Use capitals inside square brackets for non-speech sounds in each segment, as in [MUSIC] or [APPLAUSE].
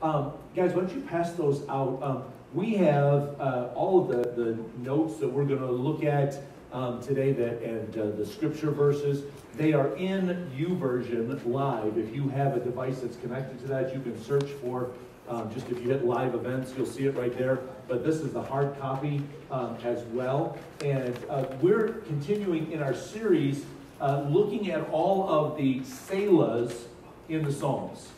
Um, guys, why don't you pass those out? Um, we have uh, all of the, the notes that we're going to look at um, today that and uh, the scripture verses. They are in YouVersion live. If you have a device that's connected to that, you can search for um, just if you hit live events, you'll see it right there. But this is the hard copy um, as well. And uh, we're continuing in our series uh, looking at all of the Selahs in the Psalms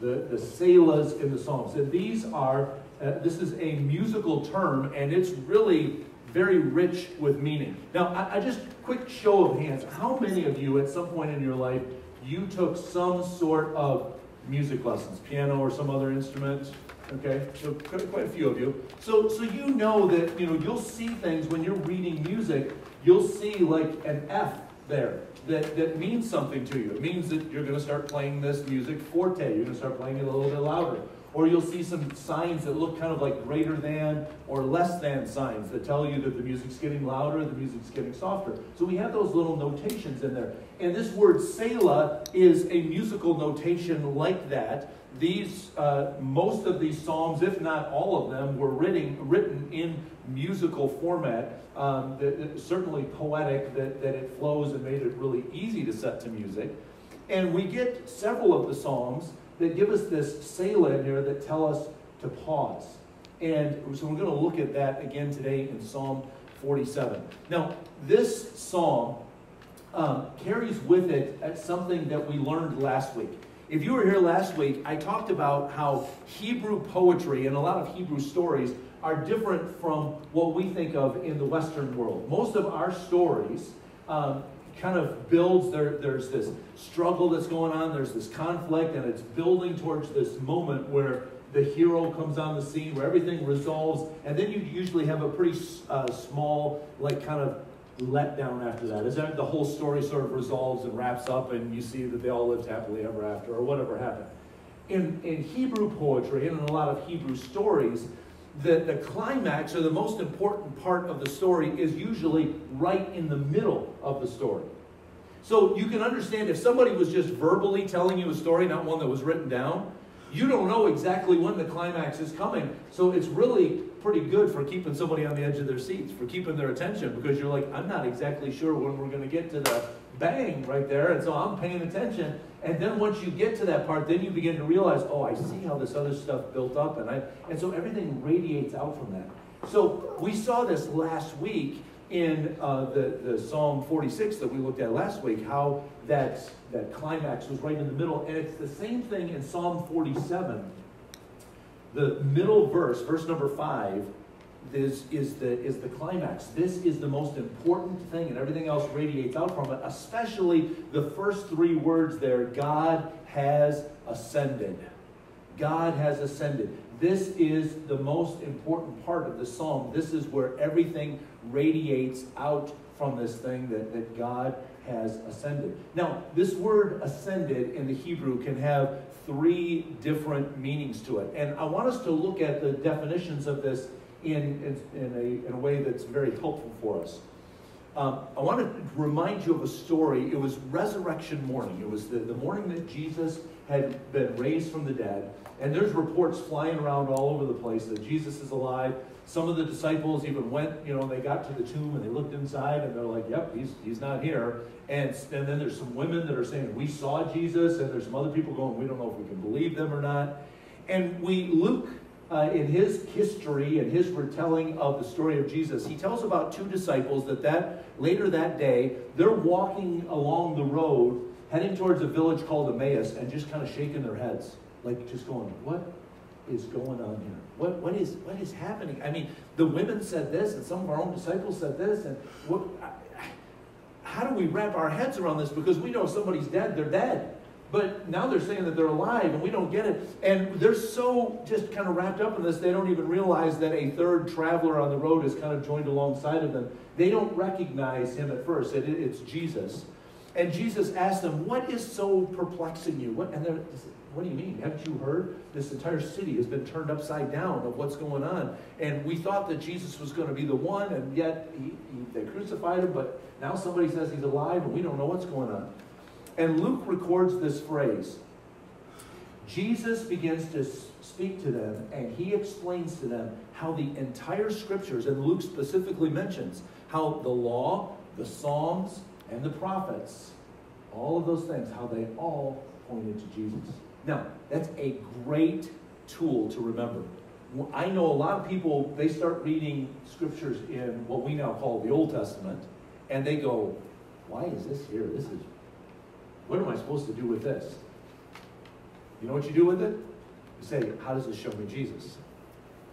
the, the Selahs in the Psalms. And these are, uh, this is a musical term, and it's really very rich with meaning. Now, I, I, just, quick show of hands, how many of you at some point in your life, you took some sort of music lessons, piano or some other instrument? Okay, so quite a few of you. So, so you know that, you know, you'll see things when you're reading music, you'll see like an F there that, that means something to you. It means that you're going to start playing this music forte. You're going to start playing it a little bit louder. Or you'll see some signs that look kind of like greater than or less than signs that tell you that the music's getting louder, the music's getting softer. So we have those little notations in there. And this word Selah is a musical notation like that. These, uh, most of these psalms, if not all of them, were written, written in musical format um, that, that certainly poetic, that, that it flows and made it really easy to set to music. And we get several of the Psalms that give us this Selah in here that tell us to pause. And so we're going to look at that again today in Psalm 47. Now, this psalm um, carries with it something that we learned last week. If you were here last week, I talked about how Hebrew poetry and a lot of Hebrew stories are different from what we think of in the Western world. Most of our stories um, kind of builds, there, there's this struggle that's going on, there's this conflict, and it's building towards this moment where the hero comes on the scene, where everything resolves, and then you usually have a pretty uh, small, like kind of letdown after that. Is that the whole story sort of resolves and wraps up, and you see that they all lived happily ever after, or whatever happened? In, in Hebrew poetry and in a lot of Hebrew stories, the, the climax or the most important part of the story is usually right in the middle of the story. So you can understand if somebody was just verbally telling you a story, not one that was written down, you don't know exactly when the climax is coming. So it's really pretty good for keeping somebody on the edge of their seats, for keeping their attention, because you're like, I'm not exactly sure when we're going to get to the bang right there, and so I'm paying attention. And then once you get to that part, then you begin to realize, oh, I see how this other stuff built up, and I and so everything radiates out from that. So we saw this last week in uh, the, the Psalm 46 that we looked at last week, how that, that climax was right in the middle. And it's the same thing in Psalm 47. The middle verse, verse number 5, this is the, is the climax. This is the most important thing, and everything else radiates out from it, especially the first three words there God has ascended. God has ascended. This is the most important part of the psalm. This is where everything radiates out from this thing that, that God has ascended. Now, this word ascended in the Hebrew can have three different meanings to it. And I want us to look at the definitions of this in, in, in, a, in a way that's very helpful for us. Um, I want to remind you of a story. It was resurrection morning. It was the, the morning that Jesus had been raised from the dead. And there's reports flying around all over the place that Jesus is alive. Some of the disciples even went, you know, they got to the tomb and they looked inside and they're like, yep, he's, he's not here. And, and then there's some women that are saying, we saw Jesus. And there's some other people going, we don't know if we can believe them or not. And we, Luke uh, in his history and his retelling of the story of Jesus, he tells about two disciples that, that later that day, they're walking along the road, heading towards a village called Emmaus, and just kind of shaking their heads, like just going, What is going on here? What, what, is, what is happening? I mean, the women said this, and some of our own disciples said this, and what, how do we wrap our heads around this? Because we know if somebody's dead, they're dead. But now they're saying that they're alive and we don't get it. And they're so just kind of wrapped up in this, they don't even realize that a third traveler on the road is kind of joined alongside of them. They don't recognize him at first. It, it's Jesus. And Jesus asked them, What is so perplexing you? What, and they're, what do you mean? Haven't you heard? This entire city has been turned upside down of what's going on. And we thought that Jesus was going to be the one, and yet he, he, they crucified him, but now somebody says he's alive, and we don't know what's going on. And Luke records this phrase Jesus begins to speak to them and he explains to them how the entire scriptures, and Luke specifically mentions how the law, the Psalms, and the prophets, all of those things, how they all pointed to Jesus. Now, that's a great tool to remember. I know a lot of people, they start reading scriptures in what we now call the Old Testament, and they go, Why is this here? This is, what am I supposed to do with this? You know what you do with it? You say, How does this show me Jesus?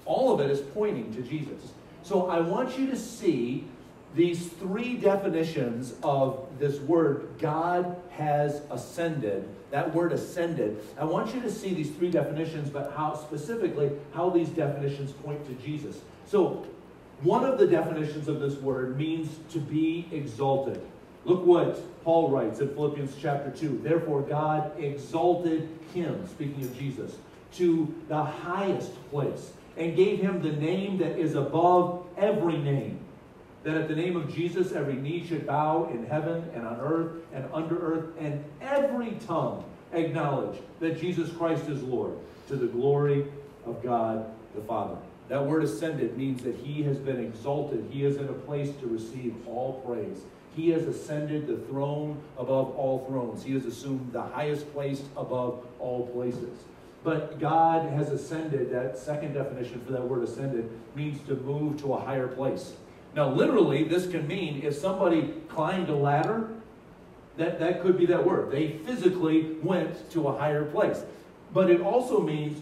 All of it is pointing to Jesus. So I want you to see these three definitions of this word, God has ascended, that word ascended, I want you to see these three definitions, but how specifically how these definitions point to Jesus. So, one of the definitions of this word means to be exalted. Look what Paul writes in Philippians chapter 2. Therefore, God exalted him, speaking of Jesus, to the highest place and gave him the name that is above every name that at the name of Jesus every knee should bow in heaven and on earth and under earth, and every tongue acknowledge that Jesus Christ is Lord, to the glory of God the Father. That word ascended means that he has been exalted. He is in a place to receive all praise. He has ascended the throne above all thrones. He has assumed the highest place above all places. But God has ascended, that second definition for that word ascended, means to move to a higher place. Now, literally, this can mean if somebody climbed a ladder, that, that could be that word. They physically went to a higher place. But it also means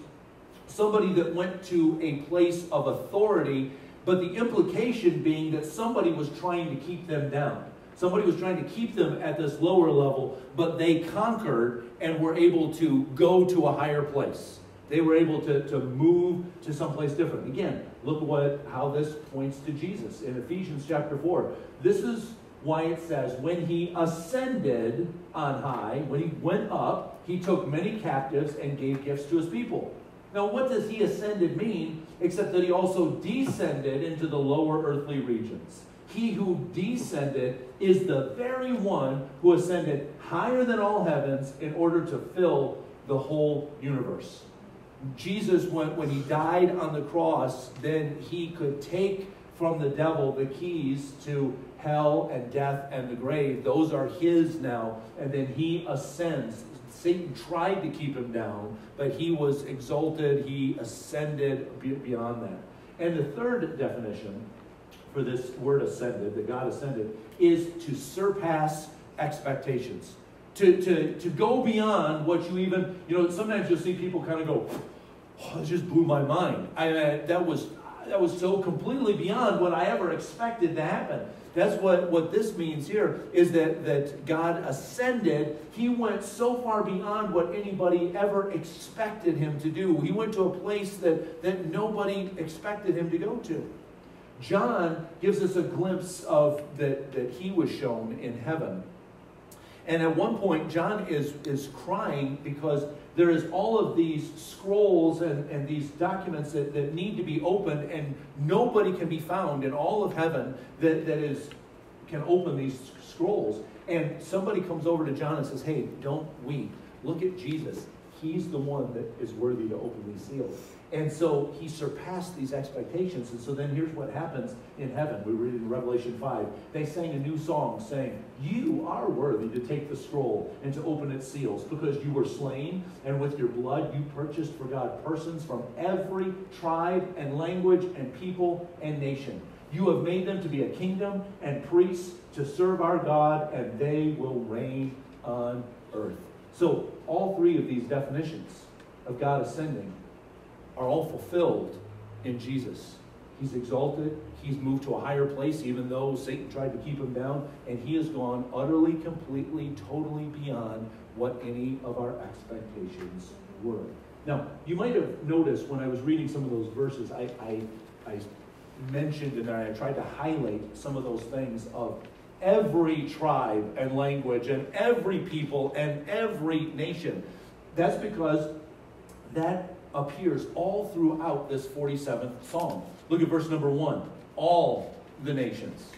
somebody that went to a place of authority, but the implication being that somebody was trying to keep them down. Somebody was trying to keep them at this lower level, but they conquered and were able to go to a higher place. They were able to, to move to someplace different. Again, look what how this points to Jesus in Ephesians chapter 4. This is why it says, when he ascended on high, when he went up, he took many captives and gave gifts to his people. Now, what does he ascended mean, except that he also descended into the lower earthly regions? He who descended is the very one who ascended higher than all heavens in order to fill the whole universe. Jesus, when, when he died on the cross, then he could take from the devil the keys to hell and death and the grave. Those are his now. And then he ascends. Satan tried to keep him down, but he was exalted. He ascended beyond that. And the third definition for this word ascended, that God ascended, is to surpass expectations. To, to, to go beyond what you even, you know, sometimes you'll see people kind of go, oh, it just blew my mind. I, I, uh, that was that was so completely beyond what I ever expected to happen. That's what, what this means here is that, that God ascended. He went so far beyond what anybody ever expected him to do. He went to a place that, that nobody expected him to go to. John gives us a glimpse of that, that he was shown in heaven. And at one point, John is, is crying because there is all of these scrolls and, and these documents that, that need to be opened, and nobody can be found in all of heaven that, that is can open these scrolls. And somebody comes over to John and says, Hey, don't weep. Look at Jesus. He's the one that is worthy to open these seals. And so he surpassed these expectations. And so then here's what happens in heaven. We read in Revelation 5. They sang a new song saying, You are worthy to take the scroll and to open its seals because you were slain, and with your blood you purchased for God persons from every tribe and language and people and nation. You have made them to be a kingdom and priests to serve our God, and they will reign on earth. So, all three of these definitions of God ascending are all fulfilled in Jesus. He's exalted. He's moved to a higher place, even though Satan tried to keep him down. And he has gone utterly, completely, totally beyond what any of our expectations were. Now, you might have noticed when I was reading some of those verses, I, I, I mentioned and I tried to highlight some of those things of every tribe and language and every people and every nation. That's because that appears all throughout this 47th Psalm. Look at verse number one all the nations.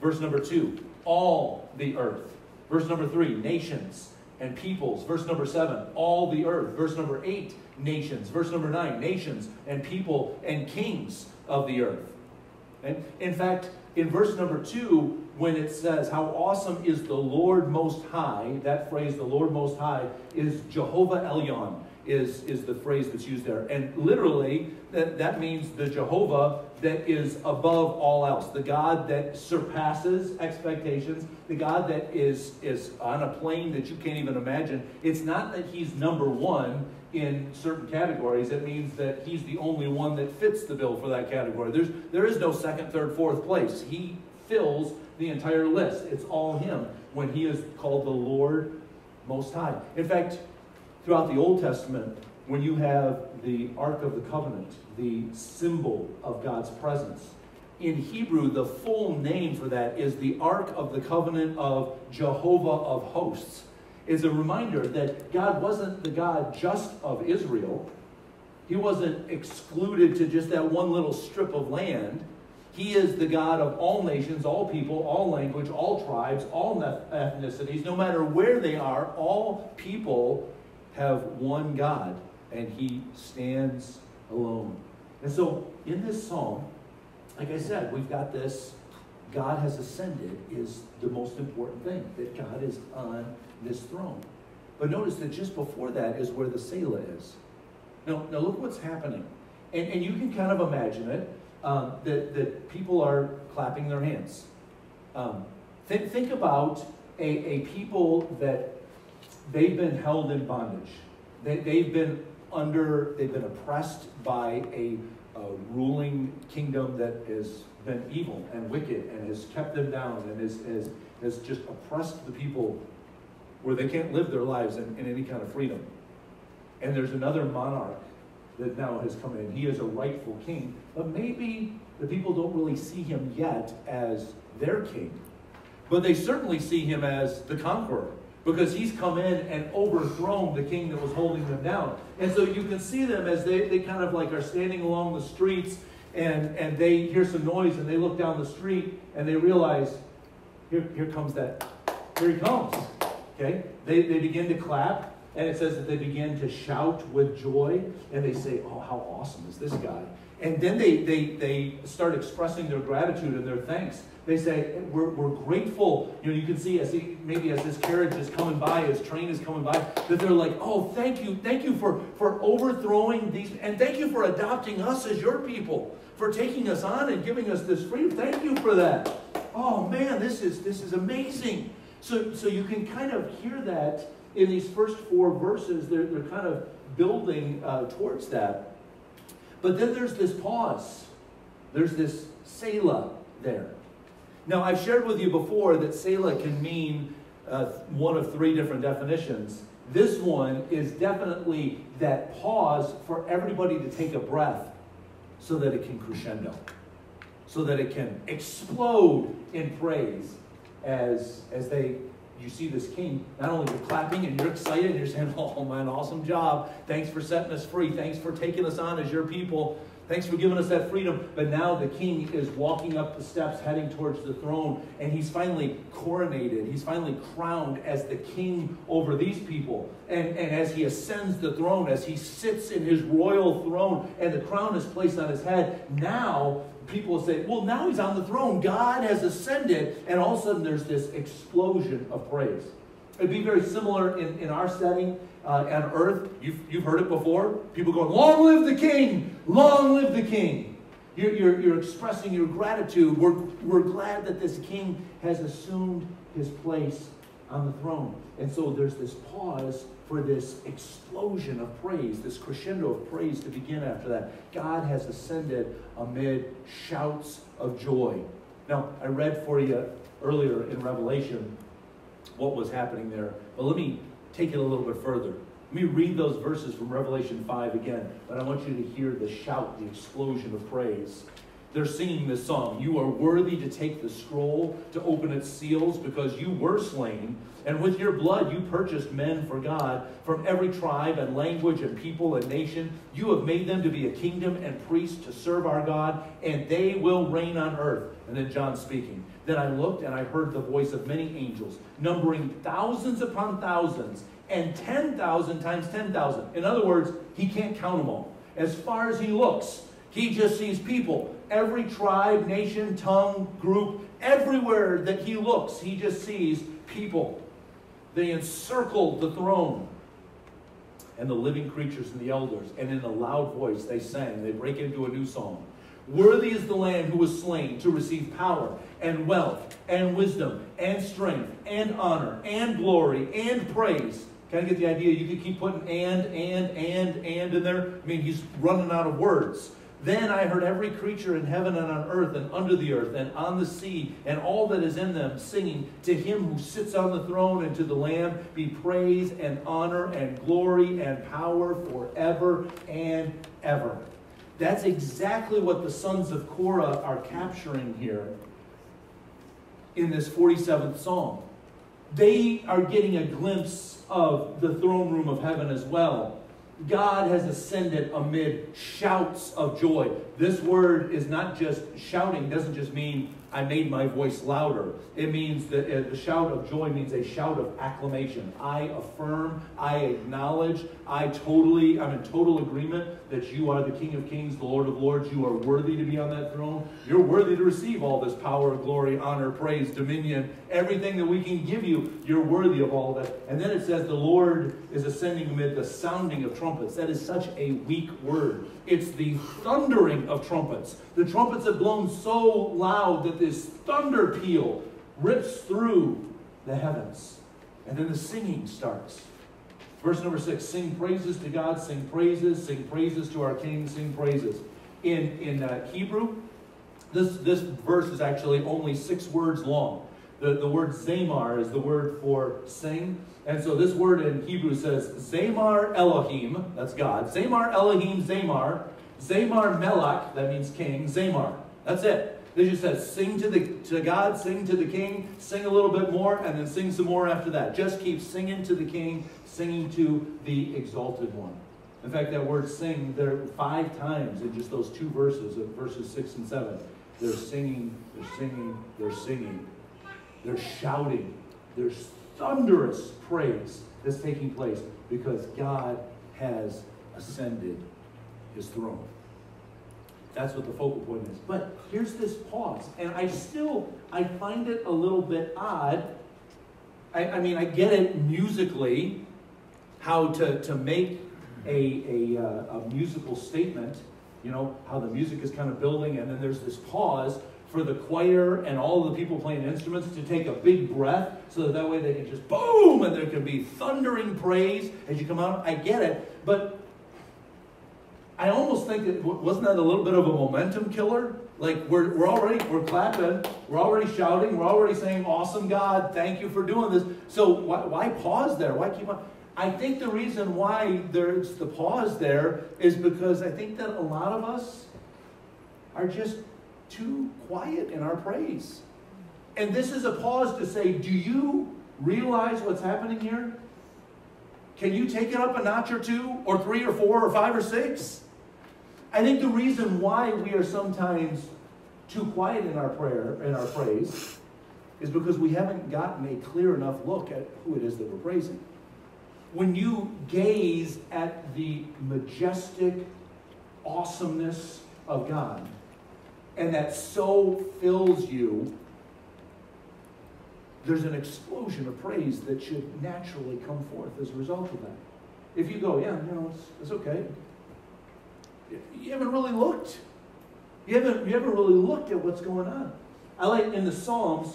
Verse number two, all the earth. Verse number three, nations and peoples. Verse number seven, all the earth. Verse number eight, nations. Verse number nine, nations and people and kings of the earth. And in fact, in verse number two, when it says, How awesome is the Lord Most High, that phrase, the Lord Most High, is Jehovah Elyon, is, is the phrase that's used there. And literally, that, that means the Jehovah that is above all else, the God that surpasses expectations, the God that is, is on a plane that you can't even imagine. It's not that he's number one in certain categories. It means that he's the only one that fits the bill for that category. There's, there is no second, third, fourth place. He fills the entire list. It's all him when he is called the Lord Most High. In fact, throughout the Old Testament, when you have the Ark of the Covenant, the symbol of God's presence, in Hebrew, the full name for that is the Ark of the Covenant of Jehovah of Hosts. Is a reminder that God wasn't the God just of Israel. He wasn't excluded to just that one little strip of land. He is the God of all nations, all people, all language, all tribes, all ethnicities. No matter where they are, all people have one God, and He stands alone. And so, in this psalm, like I said, we've got this God has ascended is the most important thing, that God is on this throne. But notice that just before that is where the Selah is. Now, now look what's happening. And, and you can kind of imagine it um, that, that people are clapping their hands. Um, th- think about a, a people that they've been held in bondage. They, they've been under, they've been oppressed by a, a ruling kingdom that has been evil and wicked and has kept them down and has, has, has just oppressed the people where they can't live their lives in, in any kind of freedom. And there's another monarch that now has come in. He is a rightful king, but maybe the people don't really see him yet as their king. But they certainly see him as the conqueror because he's come in and overthrown the king that was holding them down. And so you can see them as they, they kind of like are standing along the streets and, and they hear some noise and they look down the street and they realize, here, here comes that, here he comes. Okay? They, they begin to clap and it says that they begin to shout with joy and they say, oh, how awesome is this guy? And then they, they, they start expressing their gratitude and their thanks. They say, we're, we're grateful. You know, you can see as he, maybe as this carriage is coming by, his train is coming by, that they're like, oh, thank you, thank you for, for overthrowing these, and thank you for adopting us as your people, for taking us on and giving us this freedom. Thank you for that. Oh man, this is this is amazing. So, so you can kind of hear that in these first four verses. They're, they're kind of building uh, towards that. But then there's this pause. There's this Selah there. Now, I've shared with you before that Selah can mean uh, one of three different definitions. This one is definitely that pause for everybody to take a breath so that it can crescendo, so that it can explode in praise as, as they you see this king, not only you're clapping and you're excited and you're saying, [LAUGHS] Oh man, awesome job. Thanks for setting us free. Thanks for taking us on as your people. Thanks for giving us that freedom. But now the king is walking up the steps, heading towards the throne, and he's finally coronated. He's finally crowned as the king over these people. And, and as he ascends the throne, as he sits in his royal throne, and the crown is placed on his head, now people say, well, now he's on the throne. God has ascended. And all of a sudden, there's this explosion of praise. It'd be very similar in, in our setting uh, on earth. You've, you've heard it before. People going, Long live the king! Long live the king! You're, you're, you're expressing your gratitude. We're, we're glad that this king has assumed his place on the throne. And so there's this pause for this explosion of praise, this crescendo of praise to begin after that. God has ascended amid shouts of joy. Now, I read for you earlier in Revelation what was happening there, but let me take it a little bit further. Let me read those verses from Revelation 5 again, but I want you to hear the shout, the explosion of praise. they're singing this song. You are worthy to take the scroll, to open its seals, because you were slain. And with your blood you purchased men for God from every tribe and language and people and nation. You have made them to be a kingdom and priests to serve our God, and they will reign on earth. And then John speaking. Then I looked and I heard the voice of many angels, numbering thousands upon thousands, and 10,000 times 10,000. In other words, he can't count them all. As far as he looks, he just sees people. Every tribe, nation, tongue, group, everywhere that he looks, he just sees people. They encircled the throne and the living creatures and the elders, and in a loud voice they sang. They break into a new song. Worthy is the Lamb who was slain to receive power and wealth and wisdom and strength and honor and glory and praise. Kind of get the idea? You could keep putting and, and, and, and in there. I mean, he's running out of words. Then I heard every creature in heaven and on earth and under the earth and on the sea and all that is in them singing to him who sits on the throne and to the Lamb be praise and honor and glory and power forever and ever. That's exactly what the sons of Korah are capturing here in this 47th Psalm. They are getting a glimpse of the throne room of heaven as well. God has ascended amid shouts of joy. This word is not just shouting, doesn't just mean I made my voice louder. It means that uh, the shout of joy means a shout of acclamation. I affirm, I acknowledge, I totally, I'm in total agreement that you are the King of Kings, the Lord of Lords. You are worthy to be on that throne. You're worthy to receive all this power, glory, honor, praise, dominion, everything that we can give you. You're worthy of all that. And then it says the Lord is ascending amid the sounding of trumpets. That is such a weak word. It's the thundering of trumpets. The trumpets have blown so loud that this thunder peal rips through the heavens. And then the singing starts. Verse number six sing praises to God, sing praises, sing praises to our King, sing praises. In, in uh, Hebrew, this, this verse is actually only six words long. The, the word zamar is the word for sing. And so this word in Hebrew says Zamar Elohim, that's God. Zamar Elohim, Zamar. Zamar Melach, that means king. Zamar. That's it. They just says sing to the to God, sing to the king, sing a little bit more, and then sing some more after that. Just keep singing to the king, singing to the exalted one. In fact, that word sing there five times in just those two verses of verses six and seven. They're singing, they're singing, they're singing. They're shouting. There's thunderous praise that's taking place because God has ascended his throne. That's what the focal point is. But here's this pause, and I still I find it a little bit odd. I, I mean, I get it musically, how to, to make a, a, uh, a musical statement, you know, how the music is kind of building, and then there's this pause for the choir and all the people playing instruments to take a big breath so that that way they can just boom and there can be thundering praise as you come out. I get it, but I almost think that wasn't that a little bit of a momentum killer? Like we're, we're already we're clapping, we're already shouting, we're already saying, "Awesome God, thank you for doing this." So why, why pause there? Why keep on? I think the reason why there's the pause there is because I think that a lot of us are just too quiet in our praise. And this is a pause to say, do you realize what's happening here? Can you take it up a notch or two, or three, or four, or five, or six? I think the reason why we are sometimes too quiet in our prayer, in our praise, is because we haven't gotten a clear enough look at who it is that we're praising. When you gaze at the majestic awesomeness of God, and that so fills you, there's an explosion of praise that should naturally come forth as a result of that. If you go, yeah, know, it's, it's okay. You haven't really looked. You haven't, you haven't really looked at what's going on. I like in the Psalms,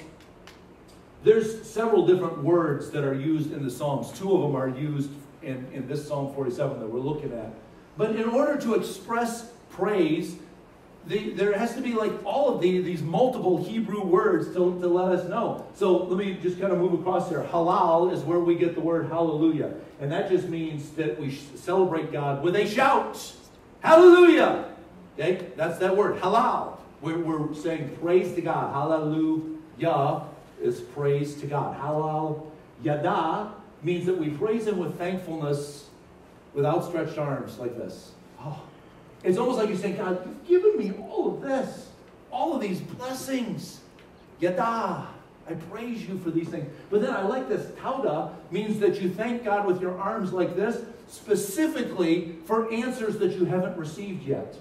there's several different words that are used in the Psalms. Two of them are used in, in this Psalm 47 that we're looking at. But in order to express praise, the, there has to be like all of the, these multiple Hebrew words to, to let us know. So let me just kind of move across here. Halal is where we get the word hallelujah. And that just means that we celebrate God with a shout. Hallelujah! Okay, that's that word, halal. We're, we're saying praise to God. Hallelujah is praise to God. Halal yada means that we praise Him with thankfulness, with outstretched arms like this. Oh, it's almost like you're saying, God, you've given me all of this, all of these blessings. Yada. I praise you for these things. But then I like this. Tauda means that you thank God with your arms like this, specifically for answers that you haven't received yet.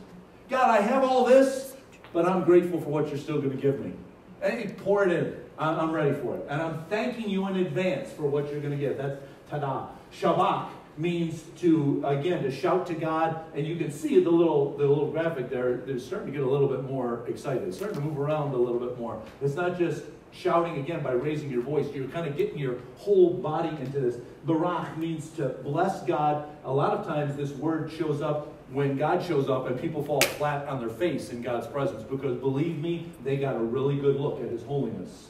God, I have all this, but I'm grateful for what you're still going to give me. Hey, pour it in. I'm ready for it. And I'm thanking you in advance for what you're going to give. That's tada. Shabak means to, again, to shout to God. And you can see the little, the little graphic there. They're starting to get a little bit more excited. It's starting to move around a little bit more. It's not just shouting again by raising your voice. You're kind of getting your whole body into this. Barach means to bless God. A lot of times this word shows up when God shows up and people fall flat on their face in God's presence because believe me, they got a really good look at His holiness.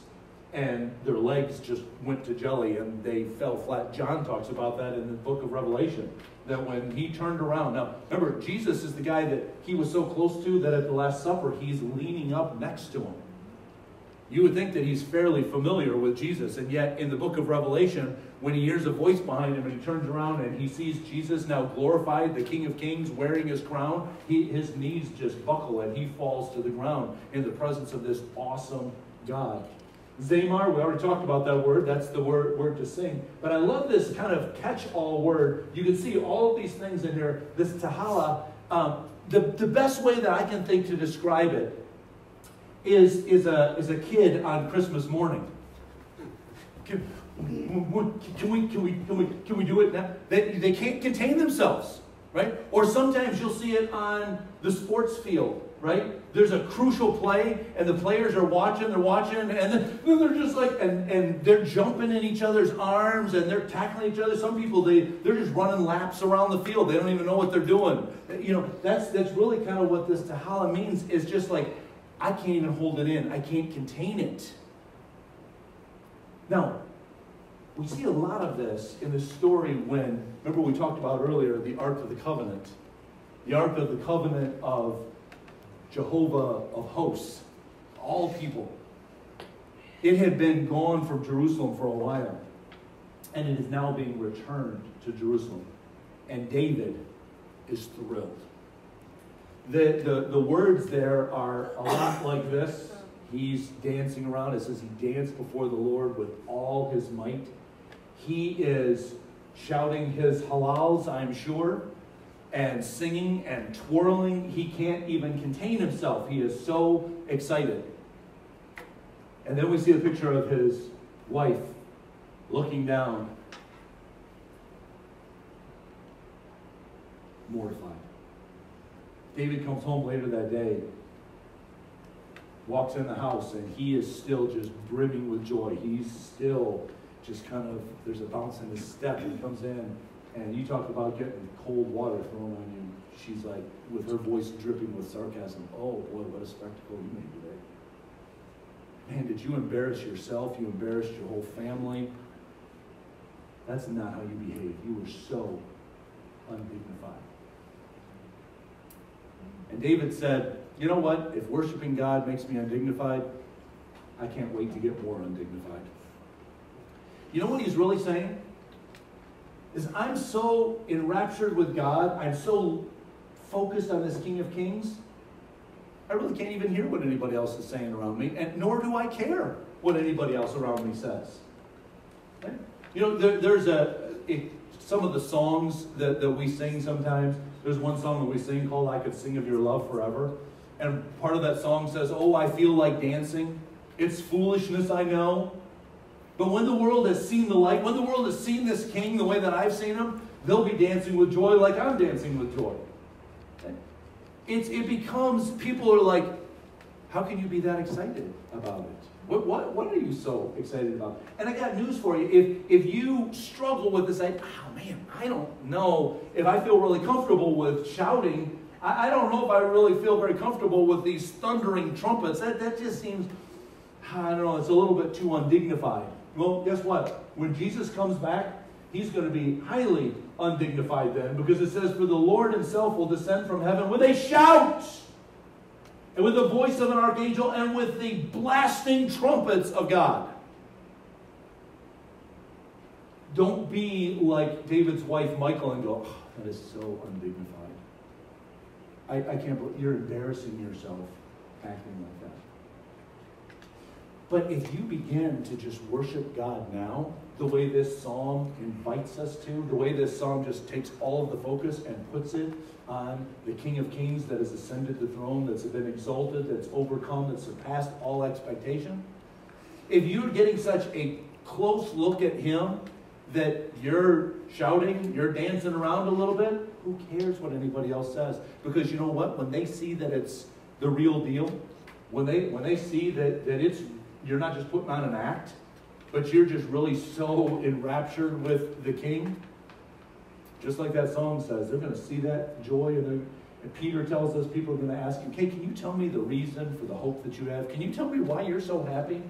And their legs just went to jelly and they fell flat. John talks about that in the book of Revelation. That when he turned around, now remember, Jesus is the guy that he was so close to that at the Last Supper he's leaning up next to him. You would think that he's fairly familiar with Jesus, and yet in the book of Revelation, when he hears a voice behind him and he turns around and he sees Jesus now glorified, the King of Kings, wearing his crown, he, his knees just buckle and he falls to the ground in the presence of this awesome God. Zamar, we already talked about that word. That's the word, word to sing. But I love this kind of catch-all word. You can see all of these things in here. This tahala. Um, the, the best way that I can think to describe it is, is, a, is a kid on Christmas morning. Can, can, we, can, we, can, we, can we do it now? They, they can't contain themselves, right? Or sometimes you'll see it on the sports field, right? There's a crucial play, and the players are watching, they're watching, and then they're just like, and, and they're jumping in each other's arms, and they're tackling each other. Some people, they, they're just running laps around the field. They don't even know what they're doing. You know, that's, that's really kind of what this Tahala means, is just like, I can't even hold it in. I can't contain it. Now, we see a lot of this in the story when, remember we talked about earlier, the Ark of the Covenant. The Ark of the Covenant of Jehovah of hosts, all people. It had been gone from Jerusalem for a while, and it is now being returned to Jerusalem. And David is thrilled. The, the, the words there are a lot like this. He's dancing around. It says he danced before the Lord with all his might. He is shouting his halals, I'm sure, and singing and twirling. He can't even contain himself. He is so excited. And then we see a picture of his wife looking down, mortified. David comes home later that day, walks in the house, and he is still just brimming with joy. He's still just kind of, there's a bounce in his step. He comes in, and you talk about getting cold water thrown on you. She's like, with her voice dripping with sarcasm, oh boy, what a spectacle you made today. Man, did you embarrass yourself? You embarrassed your whole family. That's not how you behave. You were so undignified. And David said, You know what? If worshiping God makes me undignified, I can't wait to get more undignified. You know what he's really saying? Is I'm so enraptured with God, I'm so focused on this King of Kings, I really can't even hear what anybody else is saying around me, and nor do I care what anybody else around me says. Okay? You know, there, there's a, a, some of the songs that, that we sing sometimes, there's one song that we sing called I Could Sing of Your Love Forever. And part of that song says, Oh, I feel like dancing. It's foolishness, I know. But when the world has seen the light, when the world has seen this king the way that I've seen him, they'll be dancing with joy like I'm dancing with joy. It's, it becomes, people are like, how can you be that excited about it? What, what, what are you so excited about? And I got news for you. If, if you struggle with this, like, oh ah, man, I don't know if I feel really comfortable with shouting. I, I don't know if I really feel very comfortable with these thundering trumpets. That, that just seems, I don't know, it's a little bit too undignified. Well, guess what? When Jesus comes back, he's going to be highly undignified then because it says, For the Lord himself will descend from heaven with a shout and with the voice of an archangel, and with the blasting trumpets of God. Don't be like David's wife, Michal and go, oh, that is so undignified. I, I can't believe you're embarrassing yourself acting like that. But if you begin to just worship God now, the way this psalm invites us to, the way this psalm just takes all of the focus and puts it on the King of Kings that has ascended the throne, that's been exalted, that's overcome, that's surpassed all expectation. If you're getting such a close look at him that you're shouting, you're dancing around a little bit, who cares what anybody else says? Because you know what? When they see that it's the real deal, when they when they see that, that it's you're not just putting on an act, but you're just really so enraptured with the king, just like that song says, they're going to see that joy and, and Peter tells us people are going to ask him, "Okay, can you tell me the reason for the hope that you have? Can you tell me why you're so happy?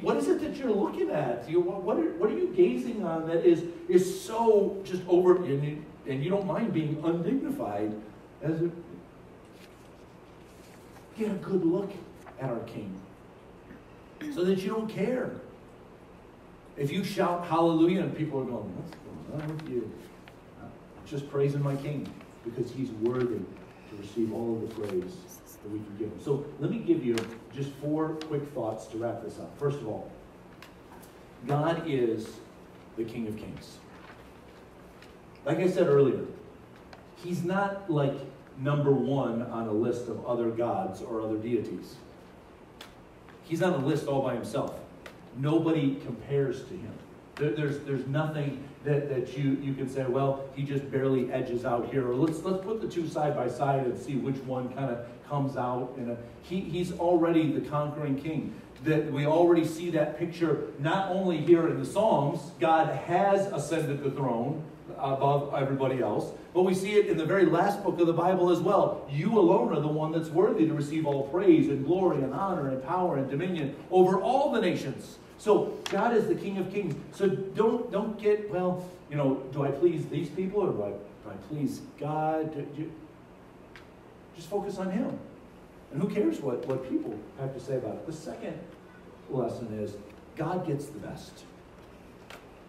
What is it that you're looking at? You, what, are, what are you gazing on that is, is so just over, and you, and you don't mind being undignified as a, get a good look at our King so that you don't care. If you shout hallelujah and people are going, what's going on with you? I'm just praising my King because he's worthy to receive all of the praise that we can give him. So let me give you just four quick thoughts to wrap this up. First of all, God is the King of Kings. Like I said earlier, he's not like number one on a list of other gods or other deities. He's on the list all by himself. Nobody compares to him. There, there's, there's nothing that, that you, you can say, well, he just barely edges out here. Or let's, let's put the two side by side and see which one kind of comes out. In a, he, he's already the conquering king. That we already see that picture not only here in the Psalms, God has ascended the throne above everybody else, but we see it in the very last book of the Bible as well. You alone are the one that's worthy to receive all praise and glory and honor and power and dominion over all the nations. So God is the King of Kings. So don't don't get well. You know, do I please these people or do I, do I please God? Just focus on Him, and who cares what what people have to say about it. The second lesson is God gets the best.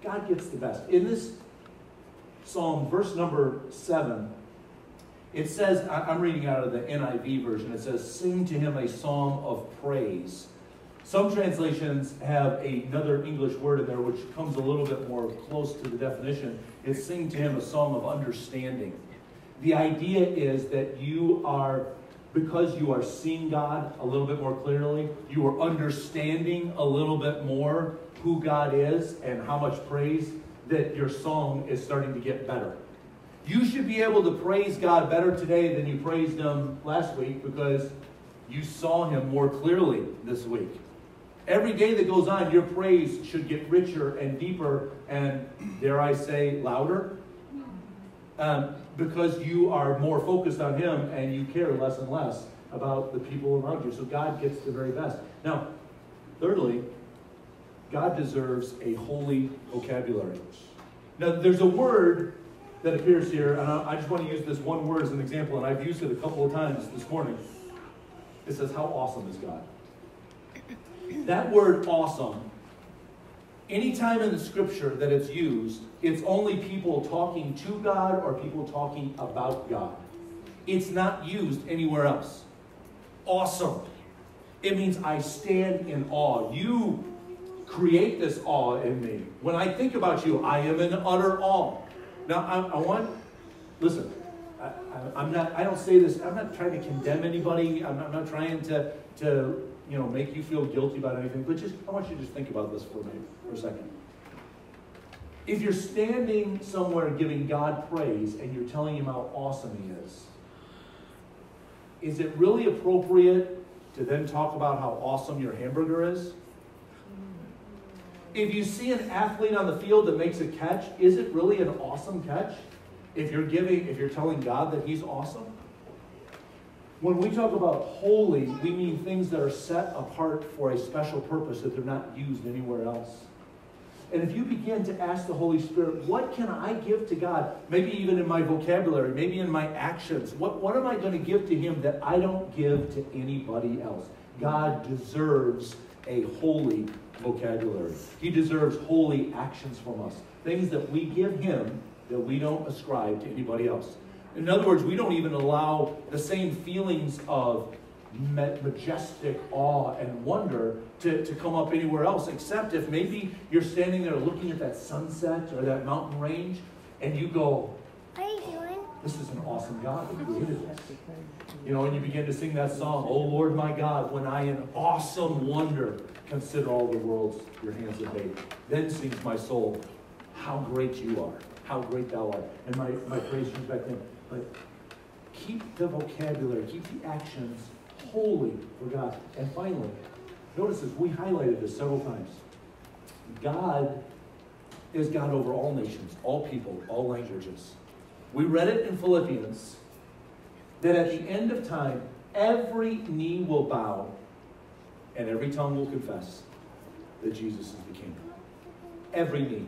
God gets the best. In this Psalm, verse number seven, it says, I'm reading out of the NIV version, it says, Sing to him a psalm of praise. Some translations have another English word in there which comes a little bit more close to the definition. It's sing to him a song of understanding. The idea is that you are, because you are seeing God a little bit more clearly, you are understanding a little bit more who God is and how much praise that your song is starting to get better. You should be able to praise God better today than you praised Him last week because you saw Him more clearly this week. Every day that goes on, your praise should get richer and deeper and, dare I say, louder. Um, because you are more focused on Him and you care less and less about the people around you. So God gets the very best. Now, thirdly, God deserves a holy vocabulary. Now, there's a word that appears here, and I just want to use this one word as an example, and I've used it a couple of times this morning. It says, How awesome is God? That word awesome, anytime in the scripture that it's used, it's only people talking to God or people talking about God. It's not used anywhere else. Awesome. It means I stand in awe. You create this awe in me. When I think about you, I am in utter awe. Now, I, I want, listen, I, am not, I don't say this, I'm not trying to condemn anybody. I'm not, I'm not trying to, to, you know, make you feel guilty about anything, but just, I want you to just think about this for me for a second. If you're standing somewhere giving God praise and you're telling him how awesome he is, is it really appropriate to then talk about how awesome your hamburger is? If you see an athlete on the field that makes a catch, is it really an awesome catch? If you're giving, if you're telling God that He's awesome? When we talk about holy, we mean things that are set apart for a special purpose that they're not used anywhere else. And if you begin to ask the Holy Spirit, what can I give to God? Maybe even in my vocabulary, maybe in my actions. What, what am I going to give to Him that I don't give to anybody else? God deserves a holy vocabulary. He deserves holy actions from us. Things that we give Him that we don't ascribe to anybody else. In other words, we don't even allow the same feelings of majestic awe and wonder to, to come up anywhere else, except if maybe you're standing there looking at that sunset or that mountain range and you go, What are you doing? This is an awesome God who created this. You know, and you begin to sing that song, Oh Lord my God, when I in awesome wonder consider all the worlds your hands have made. Then sings my soul, How great you are, how great thou art. And my, my praise comes back then. But keep the vocabulary, keep the actions holy for God. And finally, notice this, we highlighted this several times. God is God over all nations, all people, all languages. We read it in Philippians that at the end of time, every knee will bow and every tongue will confess that Jesus is the King. Every knee.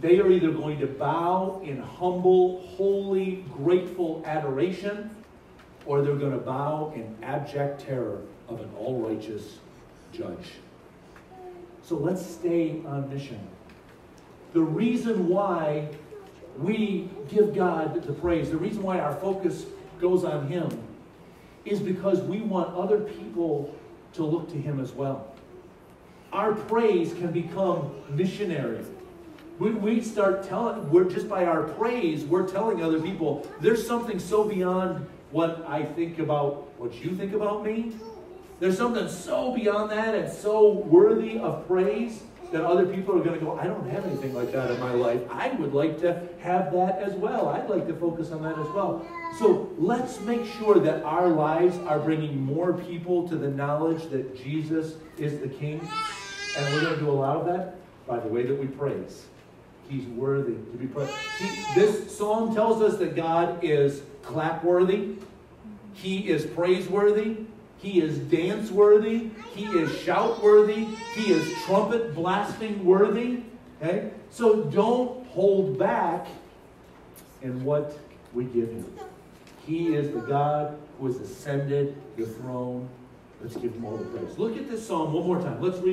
They are either going to bow in humble, holy, grateful adoration or they're going to bow in abject terror of an all righteous judge. So let's stay on mission. The reason why we give God the praise, the reason why our focus goes on Him, is because we want other people to look to Him as well. Our praise can become missionary. When we start telling, we're just by our praise, we're telling other people there's something so beyond what I think about what you think about me. There's something so beyond that and so worthy of praise that other people are going to go, I don't have anything like that in my life. I would like to have that as well. I'd like to focus on that as well. So let's make sure that our lives are bringing more people to the knowledge that Jesus is the King. And we're going to do a lot of that by the way that we praise. He's worthy to be praised. This psalm tells us that God is clap-worthy. He is praiseworthy. He is dance worthy. He is shout worthy. He is trumpet blasting worthy. Okay? So don't hold back in what we give him. He is the God who has ascended the throne. Let's give him all the praise. Look at this psalm one more time. Let's read.